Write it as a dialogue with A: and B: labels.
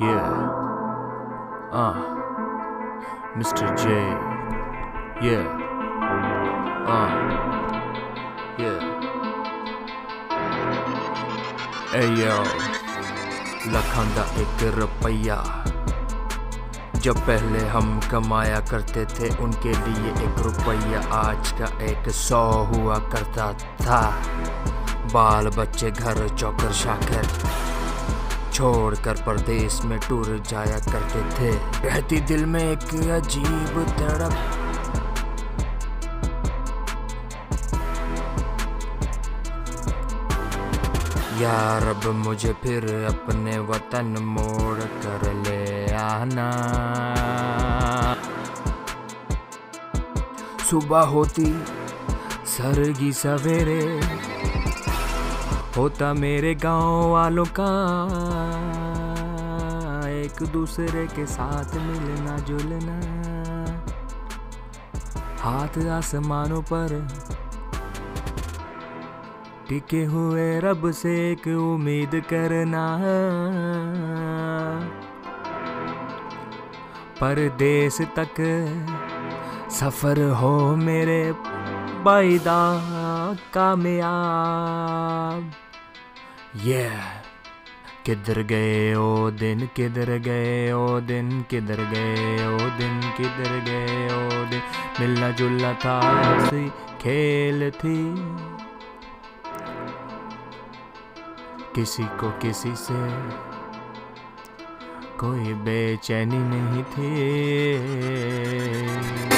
A: Yeah. Uh. Mr. J. Yeah. Uh. Yeah. Hey, yo. लखांदा एक रुपया जब पहले हम कमाया करते थे, उनके लिए एक रुपया आज का एक सौ हुआ करता था बाल बच्चे घर चौकर शाकर छोड़कर परदेश में टूर जाया करते थे। रहती दिल में एक अजीब तड़प। यार, अब मुझे फिर अपने वतन मोड़ कर ले आना। सुबह होती, सरगी सवेरे। होता मेरे गाँव वालों का। एक दूसरे के साथ मिलना जुलना। हाथ आसमानों पर टिके हुए रब से एक उम्मीद करना। परदेश तक सफ़र हो मेरे बाईदा कामयाब ये किधर गए ओ दिन, किधर गए ओ दिन, किधर गए ओ दिन, किधर गए ओ दिन। मिलना जुलना था हँसी खेल थी। किसी को किसी से कोई बेचैनी नहीं थी।